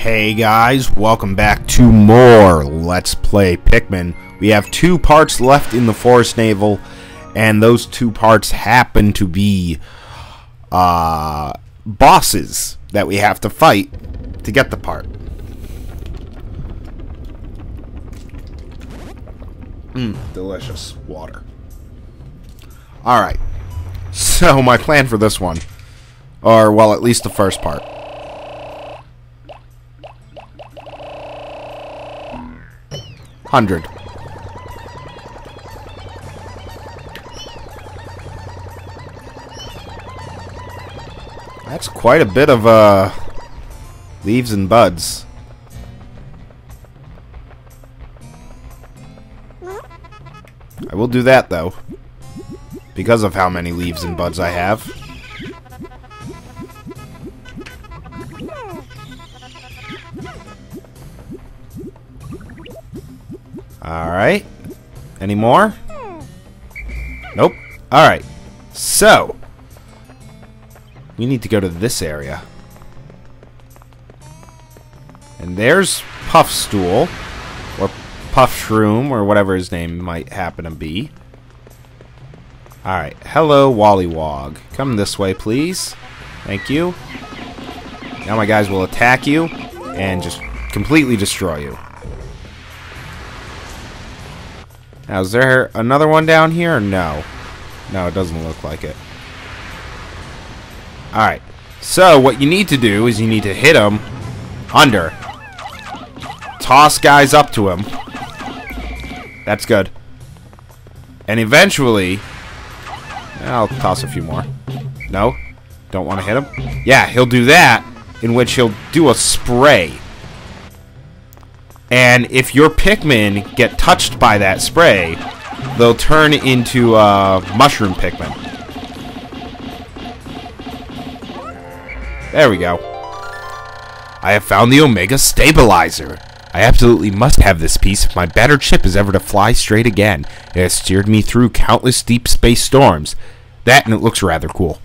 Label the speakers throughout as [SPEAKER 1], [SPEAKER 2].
[SPEAKER 1] Hey guys, welcome back to more Let's Play Pikmin. We have two parts left in the Forest Navel, and those two parts happen to be uh, bosses that we have to fight to get the part. Mmm, delicious water. Alright, so my plan for this one, or well, at least the first part. Hundred. That's quite a bit of uh, leaves and buds. I will do that though, because of how many leaves and buds I have. Any more? Nope. Alright. So. We need to go to this area. And there's Puffstool. Or Puffshroom, or whatever his name might happen to be. Alright. Hello, Wollywog. Come this way, please. Thank you. Now my guys will attack you and just completely destroy you. Now, is there another one down here? No. No, it doesn't look like it. Alright. So, what you need to do is you need to hit him under. Toss guys up to him. That's good. And eventually... I'll toss a few more. No? Don't want to hit him? Yeah, he'll do that, in which he'll do a spray. And if your Pikmin get touched by that spray, they'll turn into uh, mushroom Pikmin. There we go. I have found the Omega Stabilizer. I absolutely must have this piece if my battered ship is ever to fly straight again. It has steered me through countless deep space storms. That and it looks rather cool.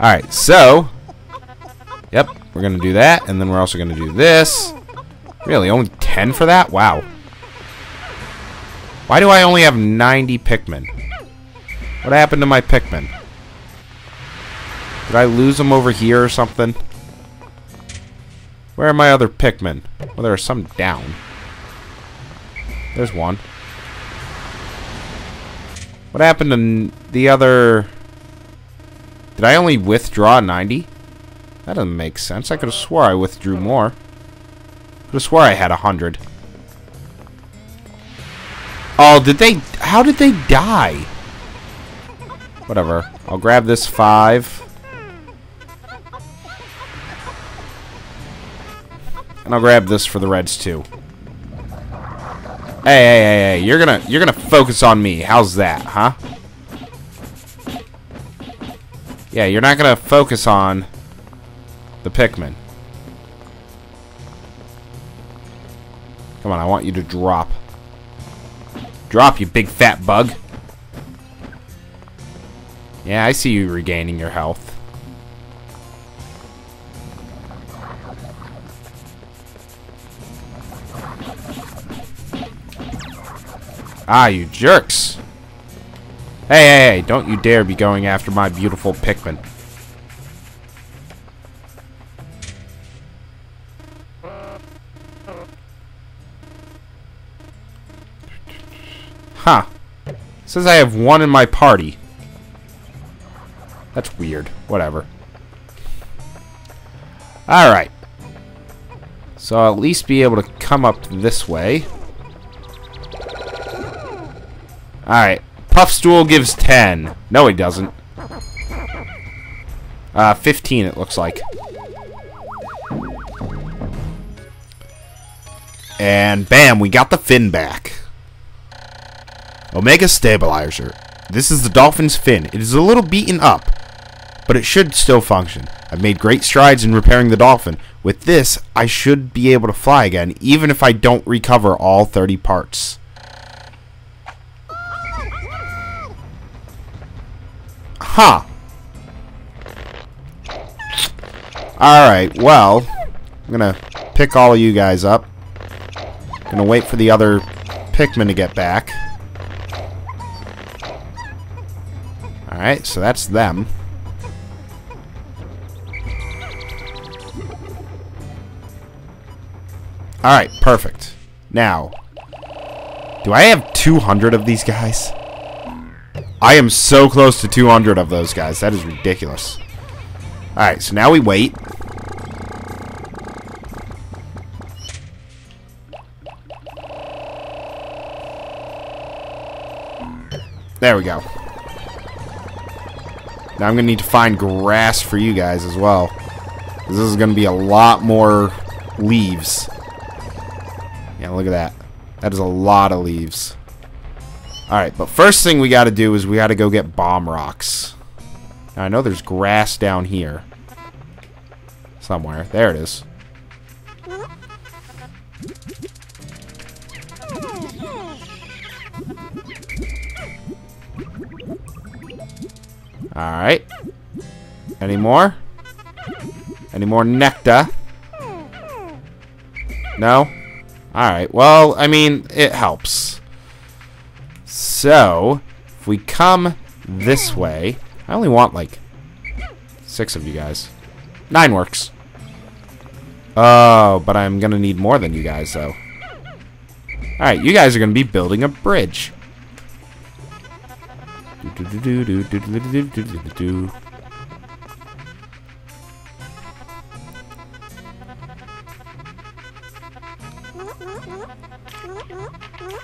[SPEAKER 1] Alright, so... Yep, we're going to do that, and then we're also going to do this. Really, only 10 for that? Wow. Why do I only have 90 Pikmin? What happened to my Pikmin? Did I lose them over here or something? Where are my other Pikmin? Well, there are some down. There's one. What happened to the other... Did I only withdraw 90? That doesn't make sense. I could have swore I withdrew more. Could have swore I had a 100. Oh, did they... How did they die? Whatever. I'll grab this 5. And I'll grab this for the reds too. Hey, hey, hey, hey, you're gonna you're gonna focus on me. How's that, huh? Yeah, you're not gonna focus on the Pikmin. Come on, I want you to drop. Drop, you big fat bug. Yeah, I see you regaining your health. Ah, you jerks! Hey, hey, hey, don't you dare be going after my beautiful Pikmin. Huh. Says I have one in my party. That's weird. Whatever. Alright. So I'll at least be able to come up this way. Alright. Puffstool gives 10. No, he doesn't. Uh, 15 it looks like. And bam, we got the fin back. Omega Stabilizer. This is the Dolphin's fin. It is a little beaten up, but it should still function. I've made great strides in repairing the Dolphin. With this, I should be able to fly again, even if I don't recover all 30 parts. Huh. Alright, well, I'm gonna pick all of you guys up. Gonna wait for the other Pikmin to get back. Alright, so that's them. Alright, perfect. Now, do I have 200 of these guys? I am so close to 200 of those guys. That is ridiculous. Alright, so now we wait. There we go. Now I'm going to need to find grass for you guys as well. This is going to be a lot more leaves. Yeah, look at that. That is a lot of leaves. Alright, but first thing we got to do is we got to go get bomb rocks. Now, I know there's grass down here. Somewhere. There it is. Alright. Any more? Any more nectar? No? Alright, well, I mean, it helps. So, if we come this way... I only want, like, six of you guys. Nine works. Oh, but I'm gonna need more than you guys, though. Alright, you guys are gonna be building a bridge.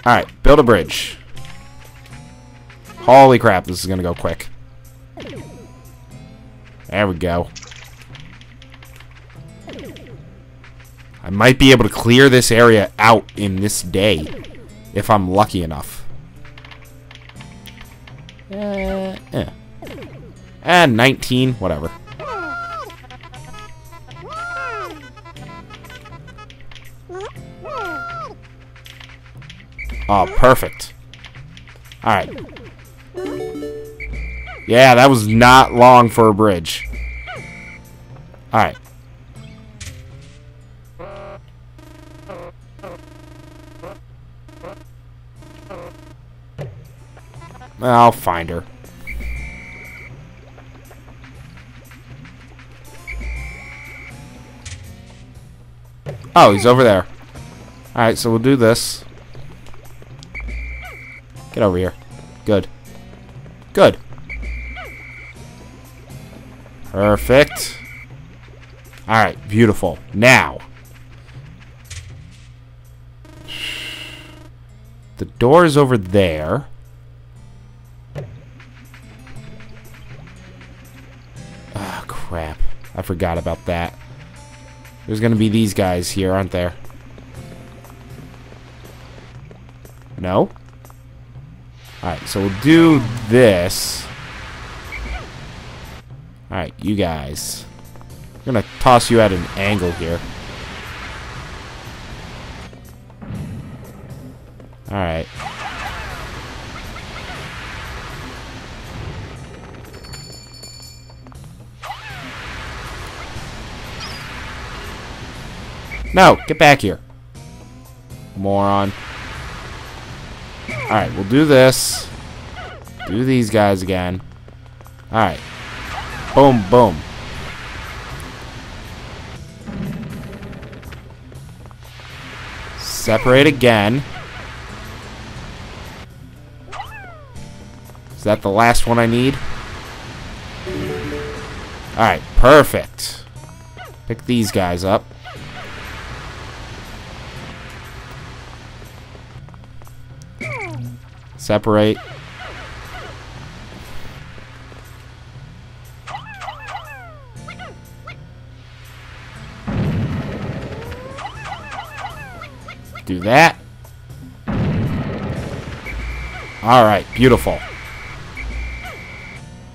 [SPEAKER 1] Alright, build a bridge. Holy crap, this is gonna go quick. There we go. I might be able to clear this area out in this day. If I'm lucky enough. Uh, eh. And 19, whatever. Oh, perfect. Alright. Yeah, that was not long for a bridge. Alright. I'll find her. Oh, he's over there. Alright, so we'll do this. Get over here. Good. Good. Perfect. Alright, beautiful. Now. The door is over there. Crap. I forgot about that. There's gonna be these guys here, aren't there? No? Alright, so we'll do this. Alright, you guys. I'm gonna toss you at an angle here. No, get back here. Moron. Alright, we'll do this. Do these guys again. Alright. Boom, boom. Separate again. Is that the last one I need? Alright, perfect. Pick these guys up. Separate. Do that. Alright, beautiful.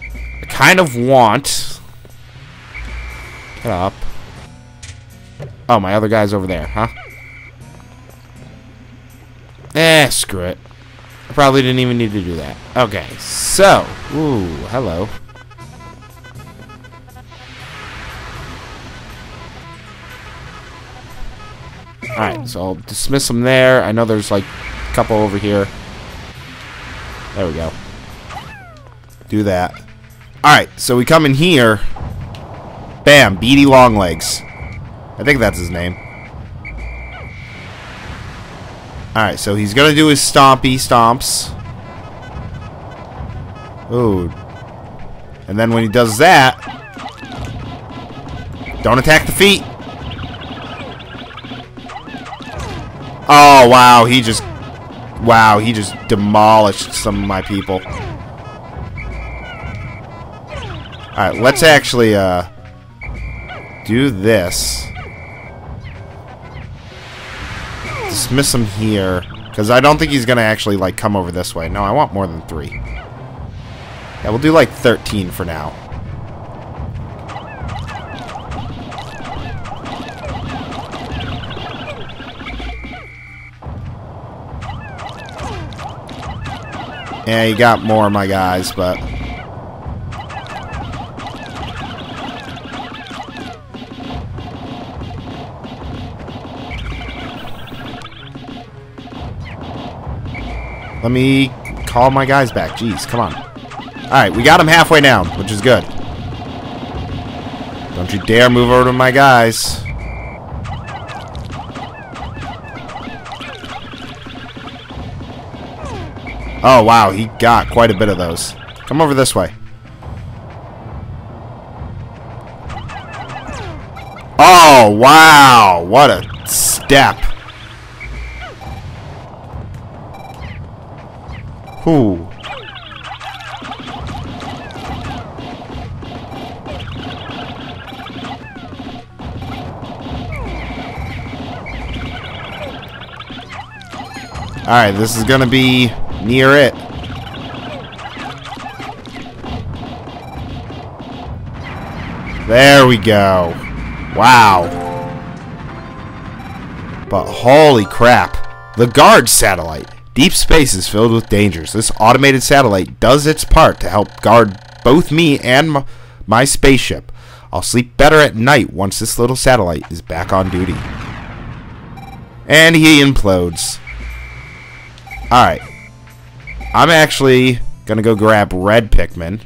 [SPEAKER 1] I kind of want... Get up. Oh, my other guy's over there, huh? Eh, screw it. I probably didn't even need to do that. Okay, so, ooh, hello. Alright, so I'll dismiss them there. I know there's like a couple over here. There we go. Do that. Alright, so we come in here. Bam, Beady Longlegs. I think that's his name. Alright, so he's gonna do his stompy stomps. Ooh. And then when he does that, don't attack the feet. Oh, wow, he just... Wow, he just demolished some of my people. Alright, let's actually, uh... Do this. Dismiss him here. Because I don't think he's going to actually, like, come over this way. No, I want more than three. Yeah, we'll do, like, 13 for now. Yeah, you got more my guys, but... Let me call my guys back. Jeez, come on. Alright, we got him halfway down, which is good. Don't you dare move over to my guys. Oh, wow, he got quite a bit of those. Come over this way. Oh, wow, what a step. Whew. Alright, this is gonna be near it. There we go. Wow. But holy crap. The guard satellite. Deep space is filled with dangers. This automated satellite does its part to help guard both me and my spaceship. I'll sleep better at night once this little satellite is back on duty. And he implodes. Alright. I'm actually gonna go grab red Pikmin.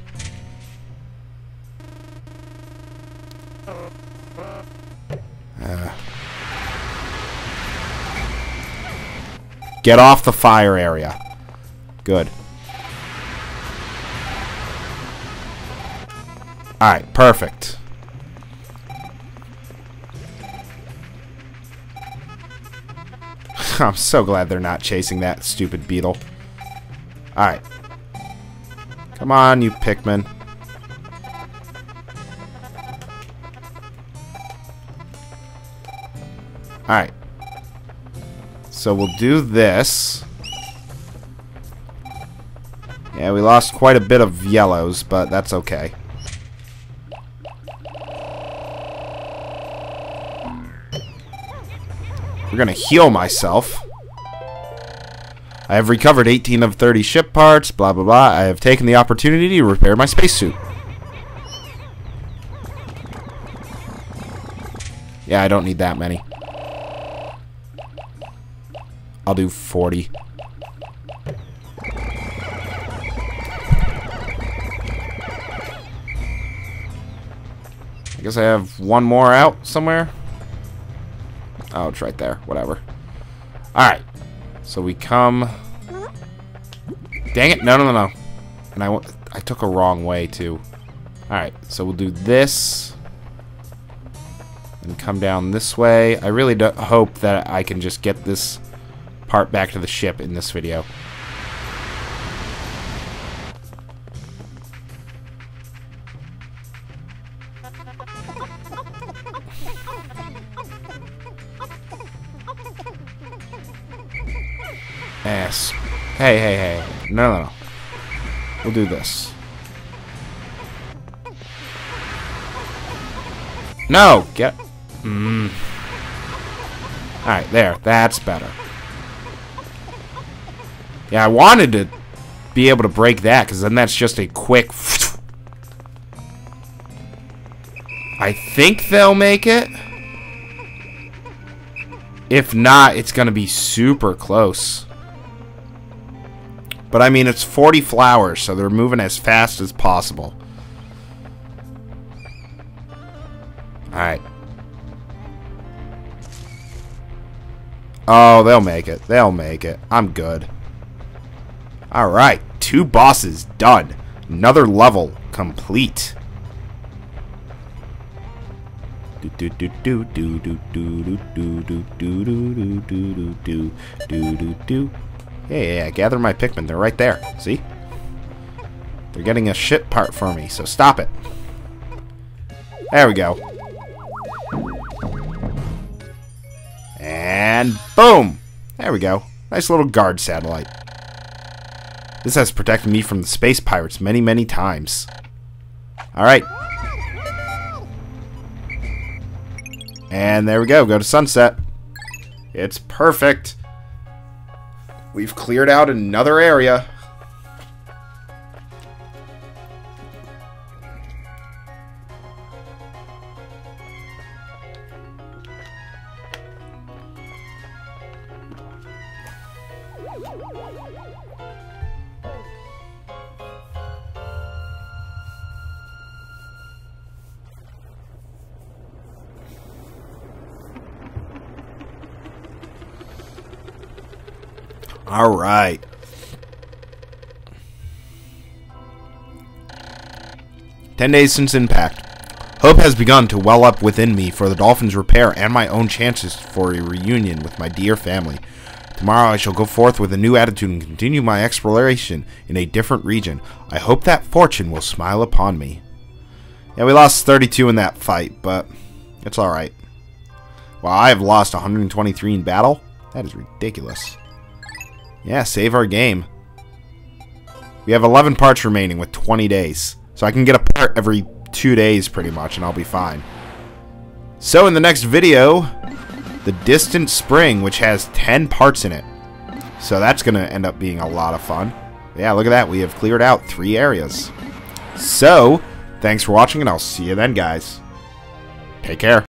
[SPEAKER 1] Uh, get off the fire area. Good. Alright, perfect. I'm so glad they're not chasing that stupid beetle. Alright. Come on, you Pikmin. Alright. So we'll do this. Yeah, we lost quite a bit of yellows, but that's okay. We're gonna heal myself. I have recovered 18 of 30 ship parts, blah blah blah. I have taken the opportunity to repair my spacesuit. Yeah, I don't need that many. I'll do 40. I guess I have one more out somewhere. Oh, it's right there. Whatever. Alright. So we come... Dang it. No, no, no, no. And I, I took a wrong way, too. Alright. So we'll do this. And come down this way. I really hope that I can just get this part back to the ship in this video. Ass. Hey, hey, hey. No, no, no. We'll do this. No! Get... Mmm. Alright, there. That's better. Yeah, I wanted to be able to break that, because then that's just a quick... I think they'll make it. If not, it's going to be super close. But I mean, it's 40 flowers, so they're moving as fast as possible. Alright. Oh, they'll make it. They'll make it. I'm good. Alright, two bosses done. Another level complete. Yeah, gather my Pikmin. They're right there. See? They're getting a shit part for me, so stop it. There we go. And boom! There we go. Nice little guard satellite. This has protected me from the space pirates many, many times. Alright. And there we go. Go to sunset. It's perfect. We've cleared out another area. All right. Ten days since impact. Hope has begun to well up within me for the Dolphins' repair and my own chances for a reunion with my dear family. Tomorrow I shall go forth with a new attitude and continue my exploration in a different region. I hope that fortune will smile upon me. Yeah, we lost 32 in that fight, but it's alright. Well, I have lost 123 in battle? That is ridiculous. Yeah, save our game. We have 11 parts remaining with 20 days. So I can get a part every two days pretty much and I'll be fine. So in the next video, the Distant Spring, which has 10 parts in it. So that's going to end up being a lot of fun. Yeah, look at that. We have cleared out three areas. So, thanks for watching and I'll see you then, guys. Take care.